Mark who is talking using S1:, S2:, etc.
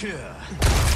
S1: cure.